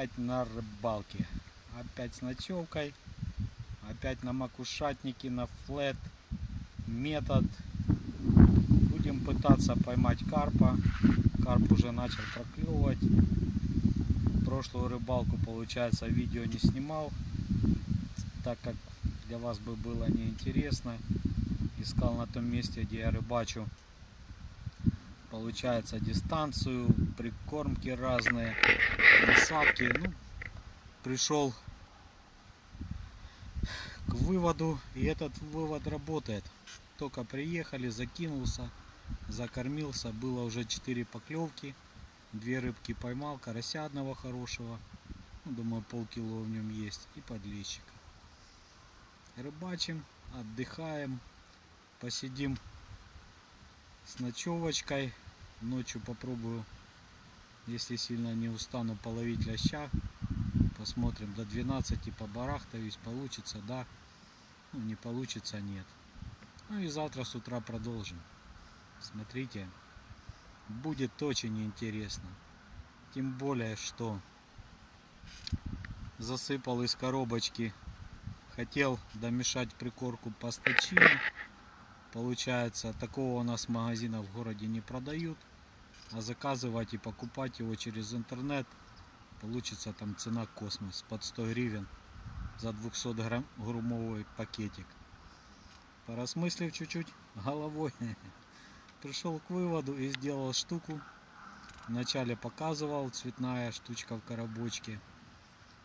опять на рыбалке. Опять с ночевкой. Опять на макушатнике, на флет. Метод. Будем пытаться поймать карпа. Карп уже начал проклевывать. Прошлую рыбалку, получается, видео не снимал, так как для вас бы было неинтересно. Искал на том месте, где я рыбачу получается дистанцию, прикормки разные, насадки. Ну, пришел к выводу, и этот вывод работает. Только приехали, закинулся, закормился, было уже 4 поклевки, две рыбки поймал, карася одного хорошего, ну, думаю полкило в нем есть, и подлещика. Рыбачим, отдыхаем, посидим с ночевочкой. Ночью попробую, если сильно не устану, половить ляща. Посмотрим, до 12 побарахтаюсь, получится, да. Ну, не получится, нет. Ну и завтра с утра продолжим. Смотрите, будет очень интересно. Тем более, что засыпал из коробочки. Хотел домешать прикорку пастачину. Получается, такого у нас магазина в городе не продают. А заказывать и покупать его через интернет получится там цена космос под 100 гривен за 200 грамм граммовый пакетик. Поразмыслив чуть-чуть головой, пришел к выводу и сделал штуку. Вначале показывал цветная штучка в коробочке.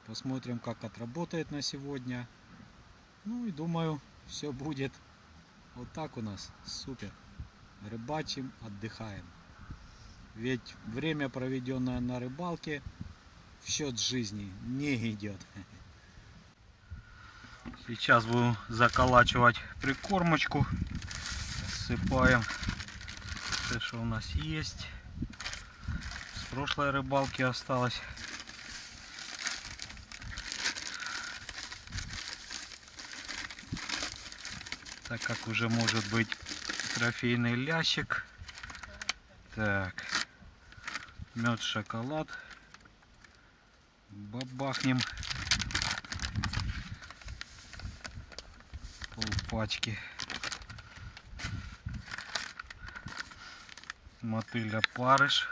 Посмотрим, как отработает на сегодня. Ну и думаю, все будет вот так у нас. Супер. Рыбачим, отдыхаем. Ведь время, проведенное на рыбалке, в счет жизни не идет. Сейчас будем заколачивать прикормочку. Сыпаем все, что у нас есть. С прошлой рыбалки осталось. Так как уже может быть трофейный лящик. Так. Мед, шоколад. Бабахнем. Пол пачки. Мотыль опарыш.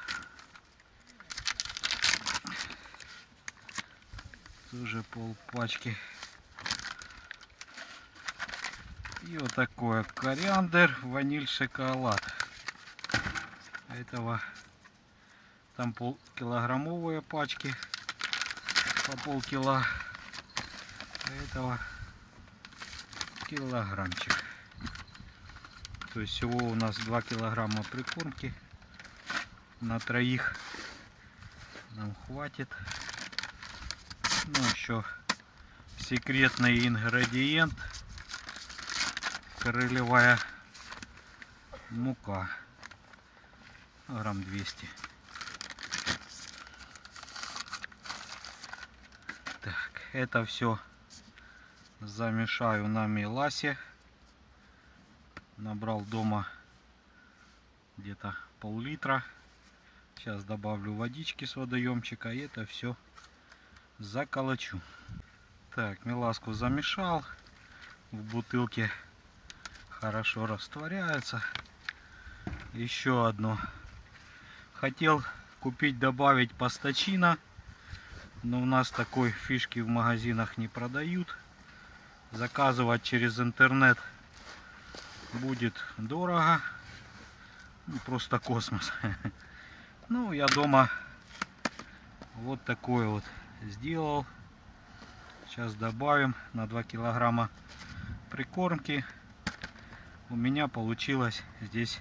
Тоже пол пачки. И вот такое кориандр, ваниль, шоколад. Этого там полкилограммовые пачки по полкила. Этого килограммчик. То есть всего у нас 2 килограмма прикормки на троих нам хватит. Ну еще секретный ингредиент королевая мука грамм 200 так это все замешаю на меласе. Набрал дома где-то пол-литра. Сейчас добавлю водички с водоемчика и это все заколочу. Так меласку замешал. В бутылке хорошо растворяется. Еще одно. Хотел купить, добавить пастачина, но у нас такой фишки в магазинах не продают. Заказывать через интернет будет дорого. Ну, просто космос. Ну, я дома вот такой вот сделал. Сейчас добавим на 2 килограмма прикормки у меня получилось здесь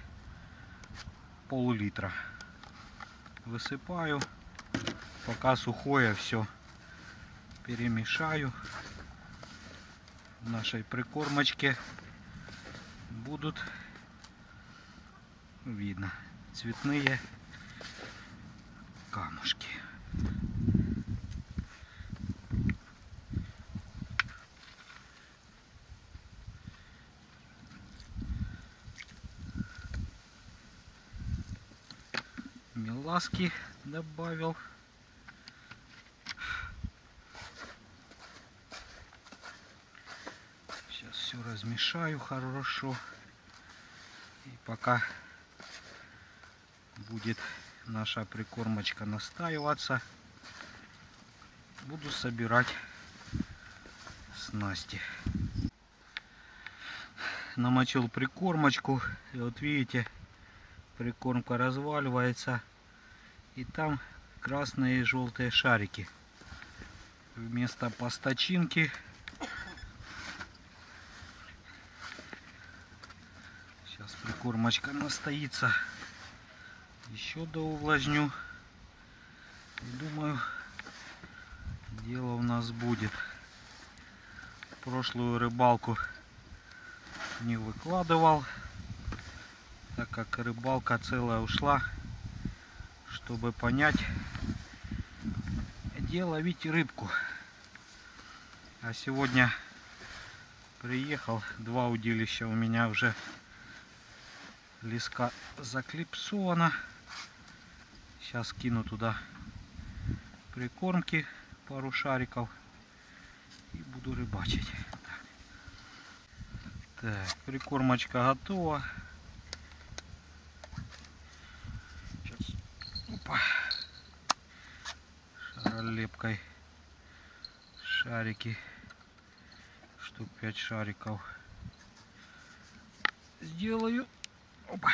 пол-литра. Высыпаю, пока сухое все перемешаю. В нашей прикормочке будут видно цветные камушки. меласки добавил. Сейчас все размешаю хорошо. И пока будет наша прикормочка настаиваться, буду собирать снасти. Намочил прикормочку. И вот видите, прикормка разваливается. И там красные и желтые шарики. Вместо постачинки Прикормочка настоится. Еще доувлажню. И думаю, дело у нас будет. Прошлую рыбалку не выкладывал, так как рыбалка целая ушла, чтобы понять, где ловить рыбку. А сегодня приехал, два удилища у меня уже леска заклипсована. Сейчас кину туда прикормки, пару шариков и буду рыбачить. Так, прикормочка готова. Сейчас, опа, шаролепкой шарики, штук 5 шариков сделаю. Опа.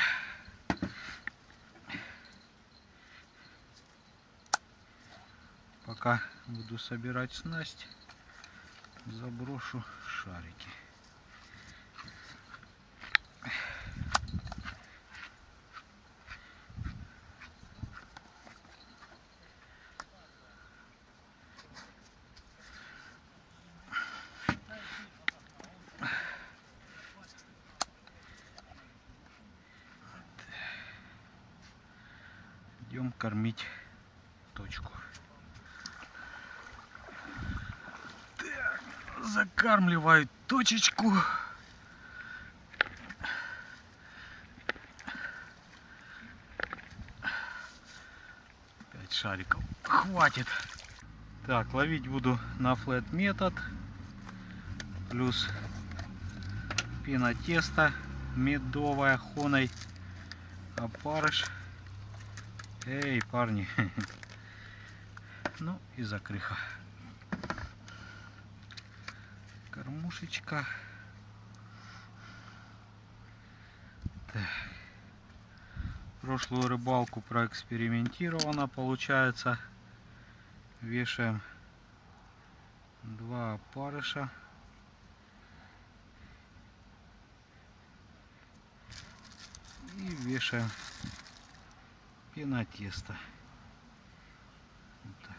Пока буду собирать снасть, заброшу шарики. Кормить точку. Так, закармливаю точечку. Пять шариков хватит. Так, ловить буду на флет метод. Плюс пена теста медовая хоной опарыш. Эй, парни. Ну и закрыха. Кормушечка. Так. Прошлую рыбалку проэкспериментировано получается. Вешаем два опарыша. И вешаем пена теста. Вот так.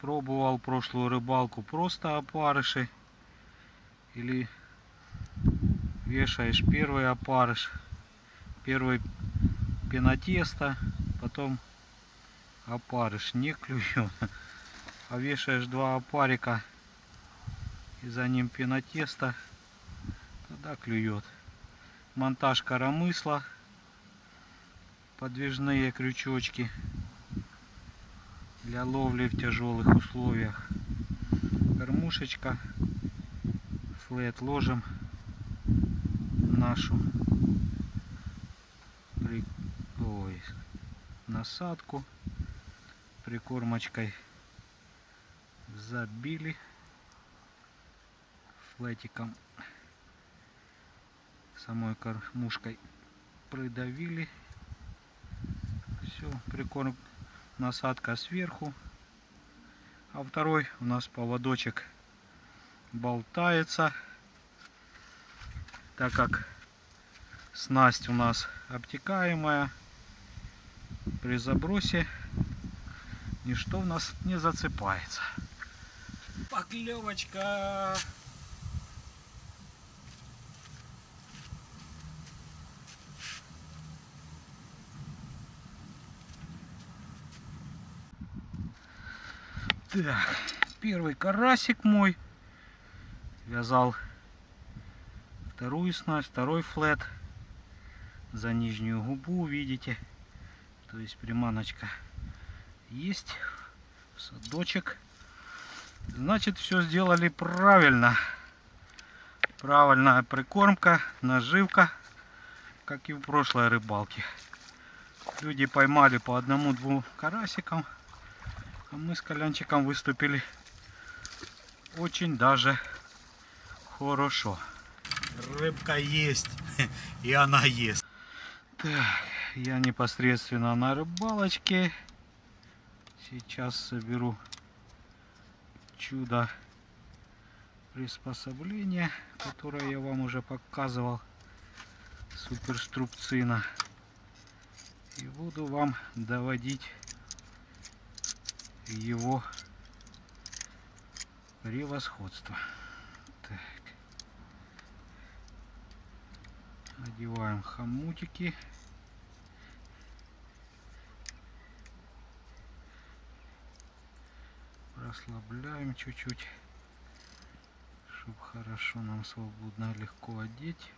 Пробовал прошлую рыбалку просто опарыши. Или вешаешь первый опарыш, первый пенотеста, потом опарыш не клюет. А вешаешь два опарика и за ним пенотеста, тогда клюет. Монтаж коромысла подвижные крючочки для ловли в тяжелых условиях. Кормушечка, флет ложим нашу при... Ой, насадку. Прикормочкой забили флетиком. Самой кормушкой придавили все, прикорм, насадка сверху. А второй у нас поводочек болтается, так как снасть у нас обтекаемая. При забросе ничто у нас не зацепается. Поклевочка! Так, первый карасик мой. Вязал вторую снасть, второй флет за нижнюю губу, видите. То есть приманочка есть в садочек. Значит, все сделали правильно. Правильная прикормка, наживка, как и в прошлой рыбалке. Люди поймали по одному-двум карасикам, а мы с Колянчиком выступили очень даже хорошо. Рыбка есть, и она есть. Так, я непосредственно на рыбалочке. Сейчас соберу чудо приспособление, которое я вам уже показывал. Суперструбцина. И буду вам доводить его превосходство. Так. Одеваем хомутики. Расслабляем чуть-чуть, чтобы хорошо нам свободно легко одеть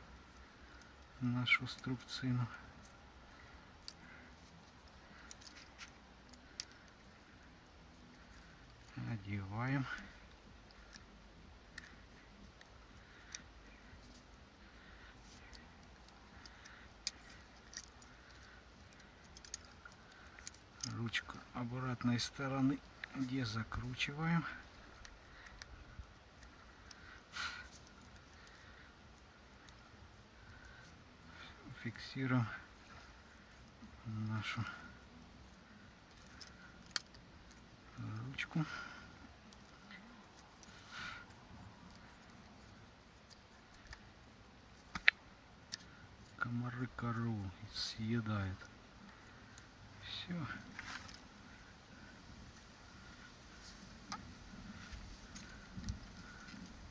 нашу струбцину. Одеваем. Ручку обратной стороны где закручиваем. Фиксируем нашу ручку. Комары кору съедают. Все.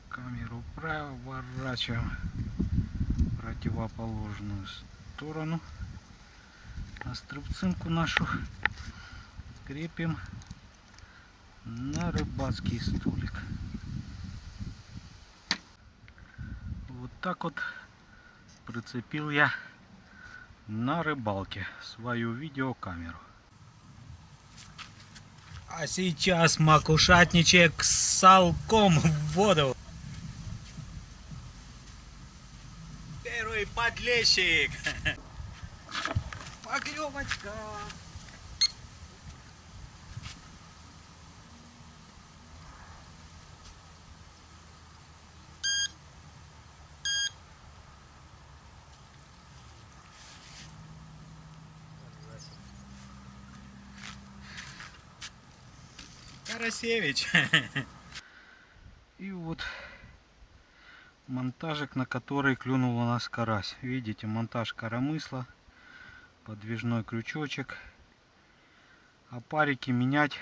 камеру проворачиваем в противоположную сторону. А струбцинку нашу крепим на рыбацкий столик. Вот так вот прицепил я на рыбалке свою видеокамеру. А сейчас макушатничек с салком в воду. Первый подлещик. Поклевочка. Карасевич. И вот монтажик, на который клюнул у нас карась. Видите, монтаж коромысла, подвижной крючочек. А парики менять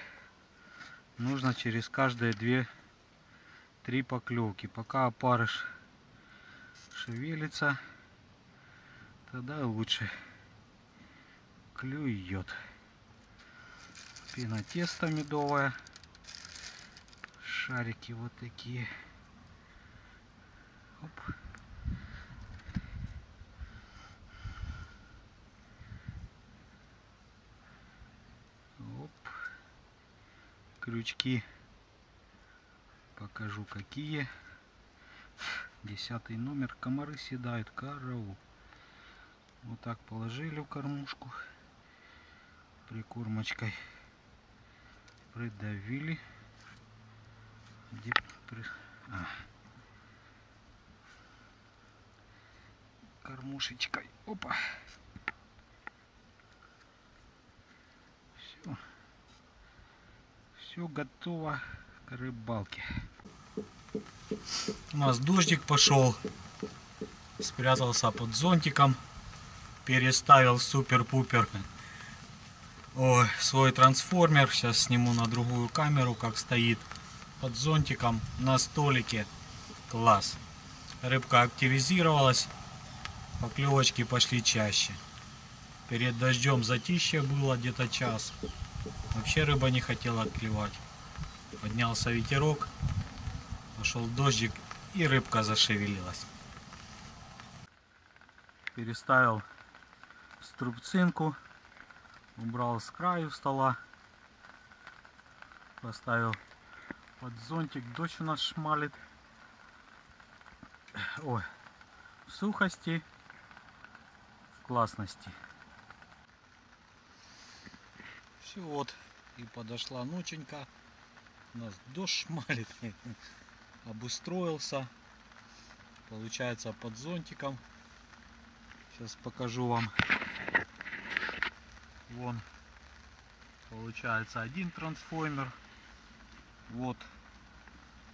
нужно через каждые две-три поклевки. Пока опарыш шевелится, тогда лучше клюет. Пена тесто медовая. Шарики вот такие. Оп. Оп. Крючки покажу какие. Десятый номер. Комары седают. Караул. Вот так положили в кормушку прикормочкой. Придавили. Где а. кормушечкой. Опа. Все. Все готово к рыбалке. У нас дождик пошел. Спрятался под зонтиком. Переставил супер-пупер Ой, свой трансформер. Сейчас сниму на другую камеру, как стоит под зонтиком на столике. Класс. Рыбка активизировалась. Поклевочки пошли чаще. Перед дождем затишье было где-то час. Вообще рыба не хотела клевать. Поднялся ветерок. Пошел дождик и рыбка зашевелилась. Переставил струбцинку. Убрал с краю стола. Поставил под зонтик. Дождь у нас шмалит. Ой, в сухости, в классности. Все вот, и подошла ноченька. У нас дождь шмалит. Обустроился. Получается под зонтиком. Сейчас покажу вам. Вон получается один трансформер. Вот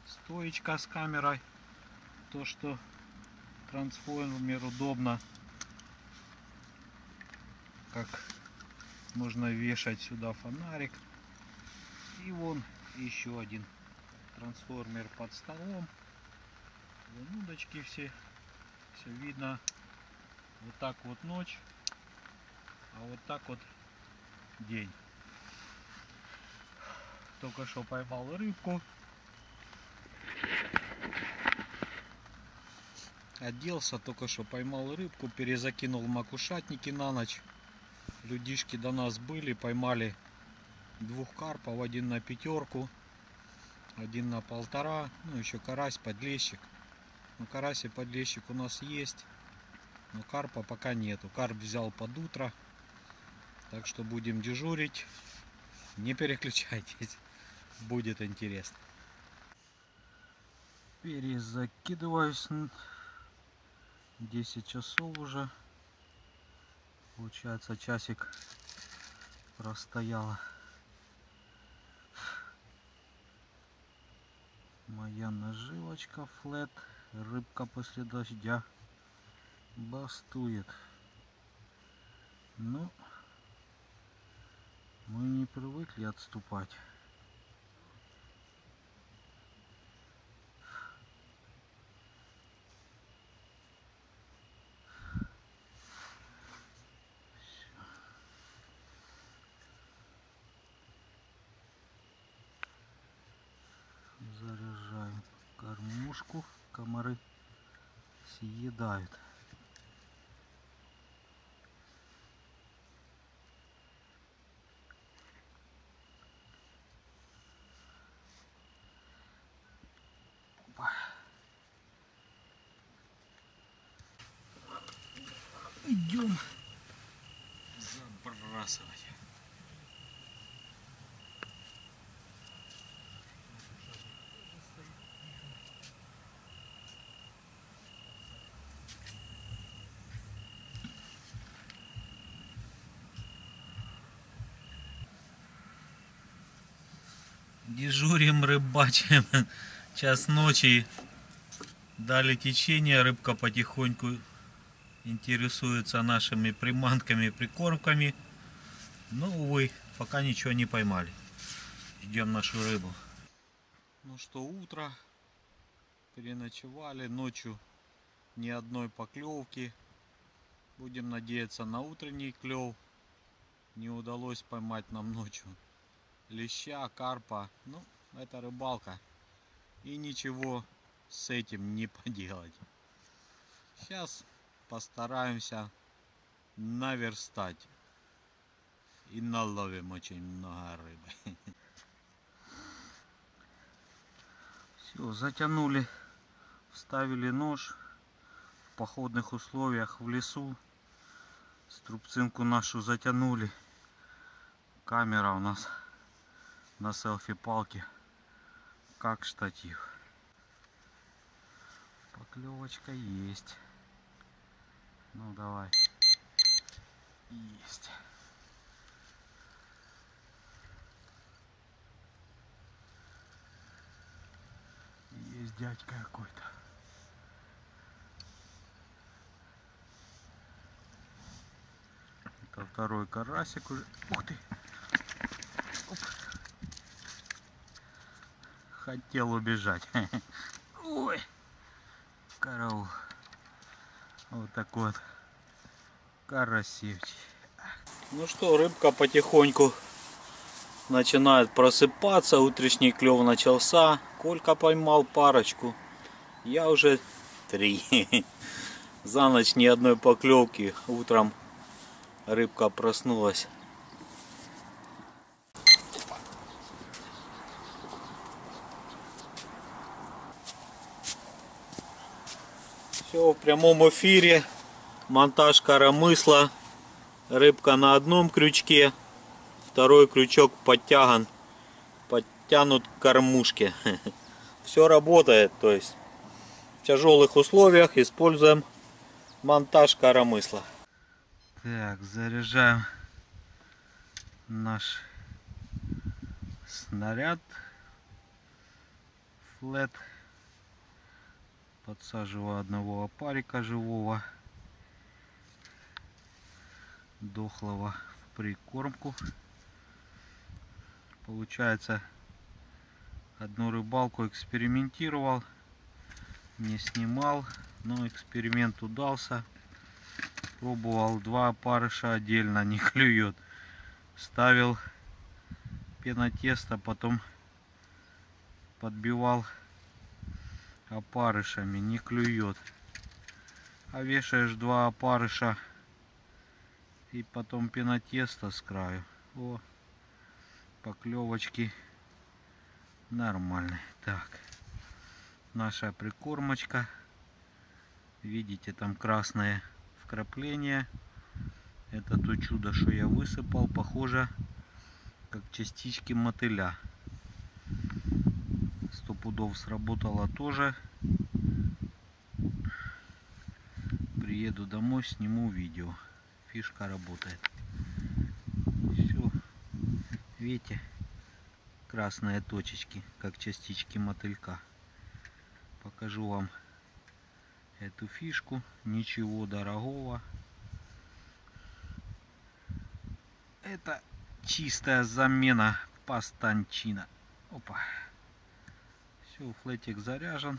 стоечка с камерой. То, что трансформер удобно. Как можно вешать сюда фонарик. И вон еще один трансформер под столом. Вон удочки все. Все видно. Вот так вот ночь. А вот так вот день. Только что поймал рыбку. Оделся, только что поймал рыбку, перезакинул макушатники на ночь. Людишки до нас были, поймали двух карпов, один на пятерку, один на полтора, ну еще карась, подлещик. Ну карась и подлещик у нас есть, но карпа пока нету. Карп взял под утро, так что будем дежурить. Не переключайтесь, будет интересно. Перезакидываюсь. 10 часов уже. Получается часик простояла. Моя наживочка флет. Рыбка после дождя бастует. Ну, мы не привыкли отступать. Заряжаем кормушку. Комары съедают. Дежурим, рыбачим. Час ночи. Дали течение, рыбка потихоньку интересуется нашими приманками, прикормками. Но, увы, пока ничего не поймали. Ждем нашу рыбу. Ну что, утро. Переночевали ночью ни одной поклевки. Будем надеяться на утренний клев. Не удалось поймать нам ночью леща, карпа. Ну, это рыбалка. И ничего с этим не поделать. Сейчас постараемся наверстать. И наловим очень много рыбы. Все, затянули, вставили нож в походных условиях в лесу. Струбцинку нашу затянули. Камера у нас на селфи-палке как штатив. Поклевочка есть. Ну давай. Есть. Есть дядька какой-то. Это второй карасик уже. Ух ты! Оп. Хотел убежать. Ой! Караул. Вот такой вот карасевчик. Ну что, рыбка потихоньку начинает просыпаться. Утренний клев начался. Колька поймал парочку. Я уже три. За ночь ни одной поклевки. Утром рыбка проснулась. Все в прямом эфире. Монтаж коромысла. Рыбка на одном крючке. Второй крючок подтяган. Подтянут к кормушке. Все работает. То есть в тяжелых условиях используем монтаж коромысла. Так, заряжаем наш снаряд флет подсаживаю одного опарика живого дохлого в прикормку. Получается одну рыбалку экспериментировал не снимал но эксперимент удался. Пробовал два опарыша отдельно не клюет. Ставил пенотесто потом подбивал опарышами не клюет. А вешаешь два опарыша и потом пенотесто с краю. О поклевочки нормальные. Так наша прикормочка. Видите там красное вкрапление. Это то чудо что я высыпал похоже как частички мотыля сто пудов сработало тоже. Приеду домой сниму видео. Фишка работает. Все видите? Красные точечки как частички мотылька. Покажу вам эту фишку. Ничего дорогого. Это чистая замена пастанчина. Опа все, флетик заряжен.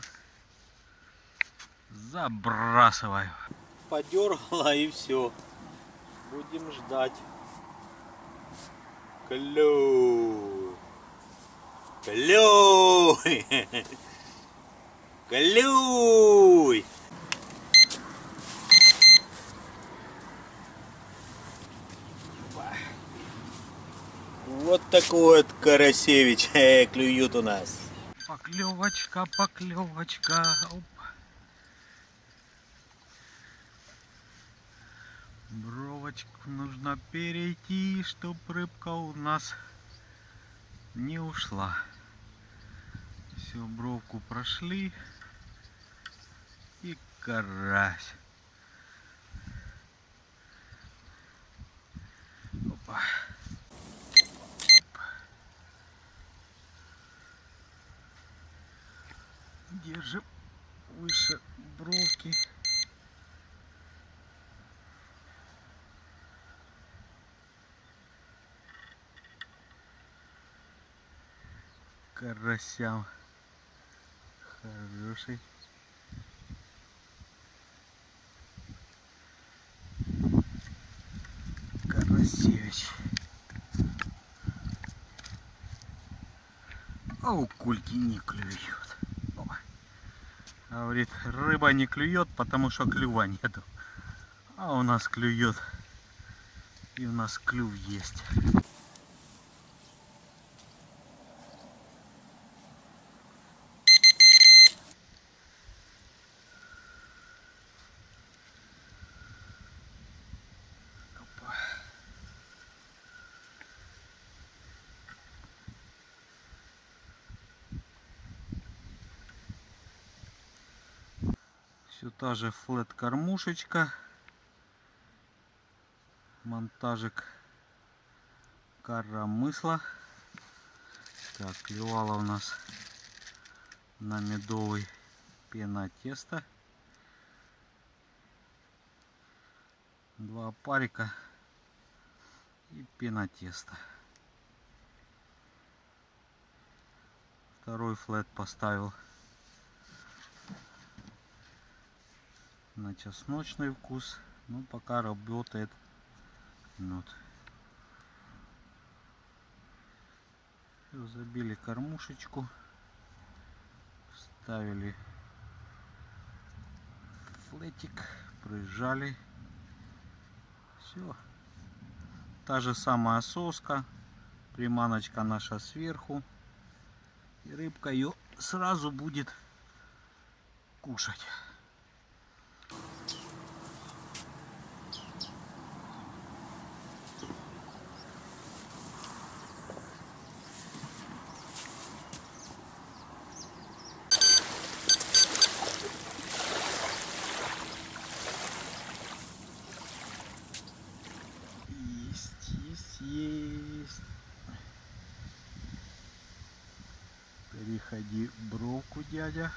Забрасываю. Подергала и все. Будем ждать. Клюй. Клюй. Клюй. Вот такой вот Карасевич клюют у нас. Поклевочка, поклевочка. Бровочку нужно перейти, чтоб рыбка у нас не ушла. Все, бровку прошли. И карась. Опа. Держим выше бровки. Карасям хороший. Карасевич. А у кульки не клюет. Говорит, рыба не клюет, потому что клюва нету. А у нас клюет. И у нас клюв есть. Все та же флет кормушечка. Монтажик коромысла. Так, клевала у нас на медовый пена теста. Два парика и пена теста. Второй флет поставил на чесночный вкус. Ну, пока работает. Вот. Забили кормушечку. Ставили флетик. Прижали. Все. Та же самая соска. Приманочка наша сверху. И рыбка ее сразу будет кушать есть. Переходи бровку, дядя.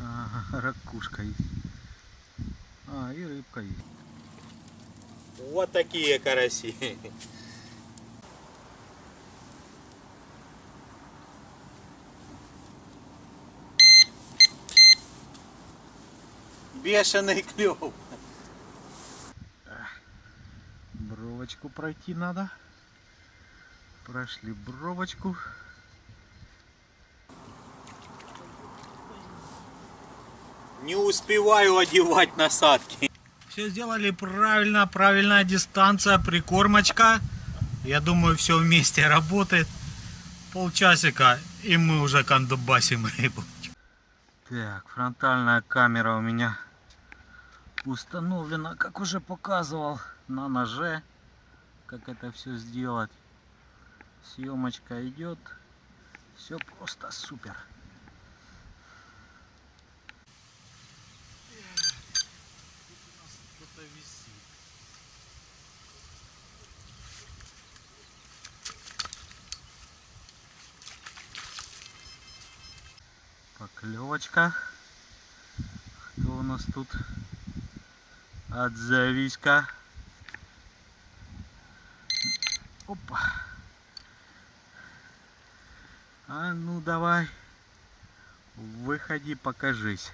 Ага, ракушка есть. А, и рыбка есть. Вот такие караси. Бешеный клев. Бровочку пройти надо. Прошли бровочку. Не успеваю одевать насадки. Все сделали правильно, правильная дистанция, прикормочка. Я думаю, все вместе работает. Полчасика, и мы уже кондубасим рыбу. Так, фронтальная камера у меня установлена, как уже показывал, на ноже. Как это все сделать. Съемочка идет. Все просто супер. Поклевочка. Кто у нас тут? Отзовись-ка. Опа. А ну давай. Выходи, покажись.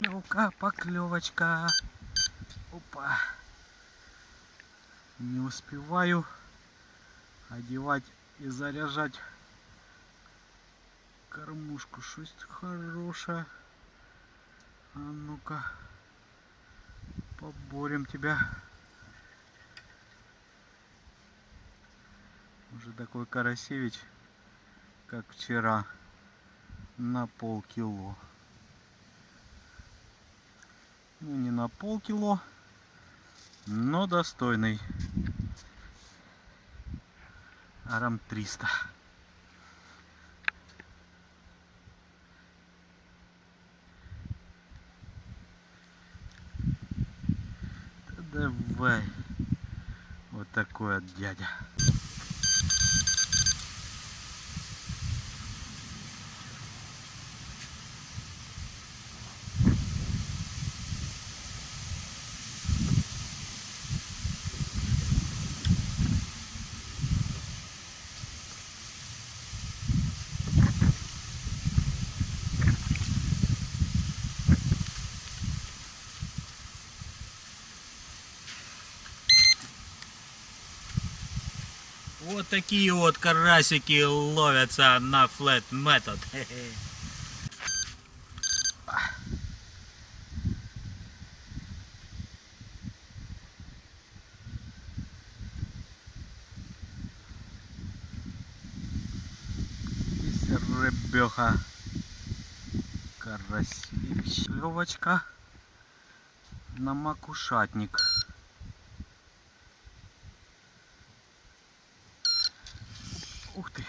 Ну-ка, поклевочка. Опа. Не успеваю одевать и заряжать кормушку. Шесть хорошая. А ну-ка. Поборем тебя. Уже такой Карасевич, как вчера, на полкило. Ну, не на полкило, но достойный. Арам 300. Да давай. Вот такой вот дядя. Вот такие вот карасики ловятся на флет метод. Рыбеха. Карасевич. Левочка на макушатник. Ух ты.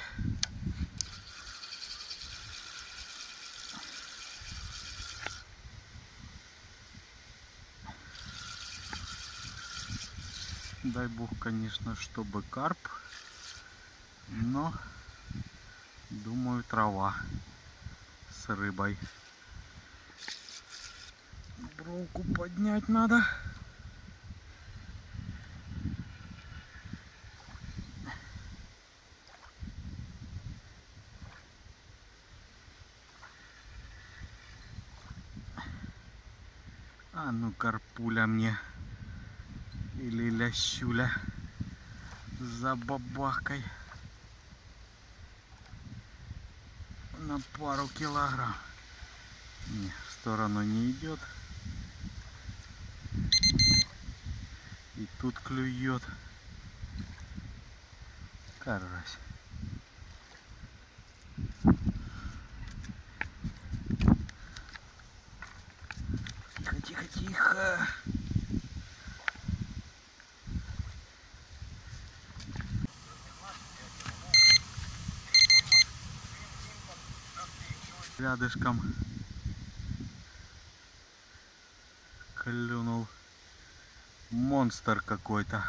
Дай бог, конечно, чтобы карп, но думаю трава с рыбой. Бровку поднять надо. А ну карпуля мне или лящуля за бабахкой на пару килограмм. Не, в сторону не идет. И тут клюет карась. Тихо, тихо, тихо. Рядышком клюнул монстр какой-то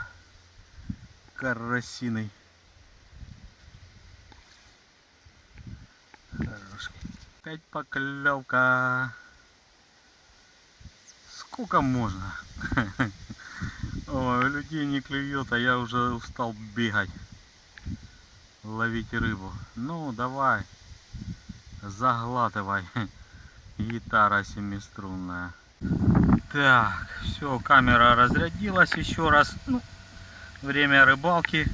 карасиный. Хороший. Опять поклевка. Сколько можно? Ой, людей не клюет, а я уже устал бегать. Ловить рыбу. Ну, давай. Заглатывай. Гитара семиструнная. Так, все, камера разрядилась еще раз. Ну, время рыбалки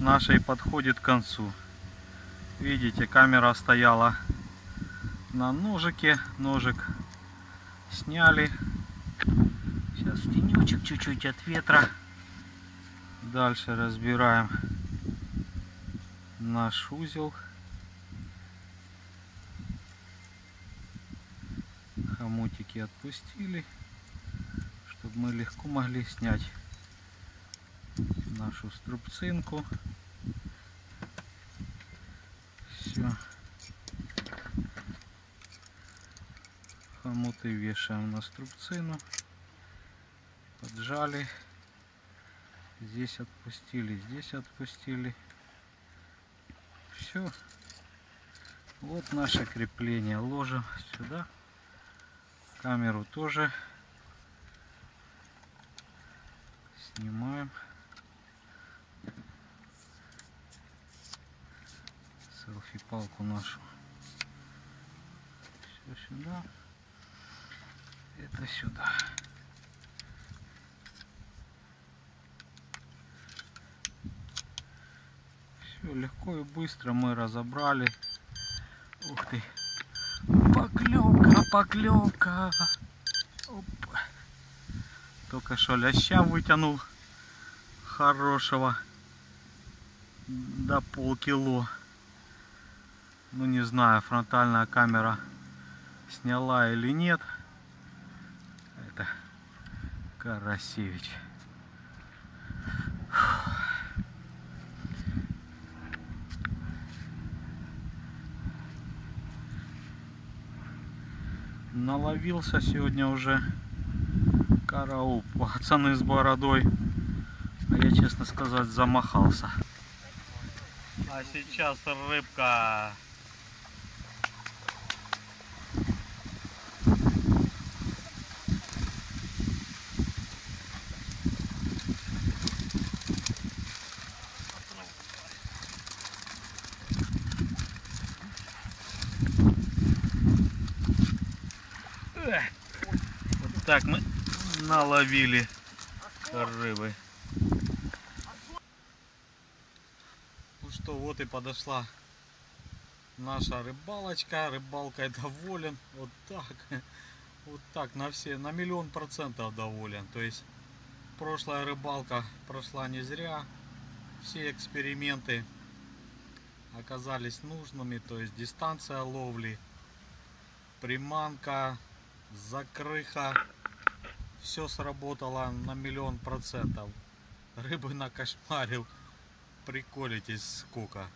нашей подходит к концу. Видите, камера стояла на ножике. Ножик сняли. Сейчас тенечек чуть-чуть от ветра. Дальше разбираем наш узел. Хомутики отпустили, чтобы мы легко могли снять нашу струбцинку. Все. Хомуты вешаем на струбцину. Поджали. Здесь отпустили, здесь отпустили. Все. Вот наше крепление. Ложим сюда. Камеру тоже снимаем. Селфи-палку нашу. Все сюда. Это сюда. Все легко и быстро мы разобрали. Ух ты. Поклевка, поклевка. Только что ляща вытянул хорошего до полкило. Ну не знаю, фронтальная камера сняла или нет. Это Карасевич. Наловился сегодня уже караул пацаны с бородой. А я честно сказать замахался. А сейчас рыбка Вот так мы наловили рыбы. Ну что, вот и подошла наша рыбалочка. Рыбалкой доволен. Вот так. Вот так на все, на миллион процентов доволен. То есть прошлая рыбалка прошла не зря. Все эксперименты оказались нужными. То есть дистанция ловли, приманка, закрыха. Все сработало на миллион процентов. Рыбы накошмарил. Приколитесь сколько.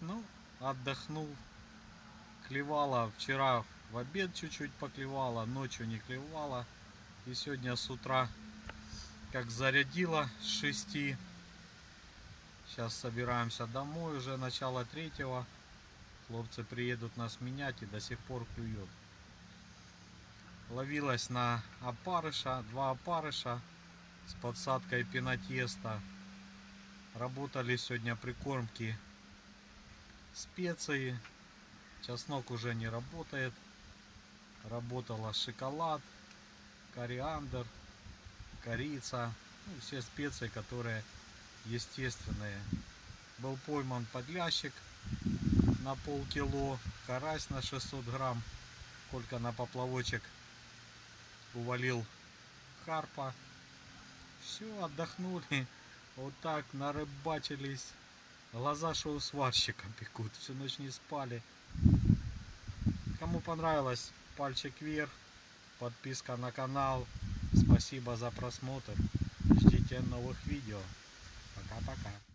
Ну, отдохнул. Клевала вчера в обед чуть-чуть поклевала, ночью не клевала. И сегодня с утра как зарядила с 6. Сейчас собираемся домой уже начало третьего. Хлопцы приедут нас менять и до сих пор клюет ловилась на опарыша, два опарыша с подсадкой пенотеста. Работали сегодня прикормки специи. Чеснок уже не работает. Работала шоколад, кориандр, корица. Ну, все специи, которые естественные. Был пойман подлящик на полкило, карась на 600 грамм. Сколько на поплавочек увалил карпа. Все, отдохнули. Вот так нарыбачились. Глаза шоу сварщика пекут. Всю ночь не спали. Кому понравилось, пальчик вверх. Подписка на канал. Спасибо за просмотр. Ждите новых видео. Пока-пока.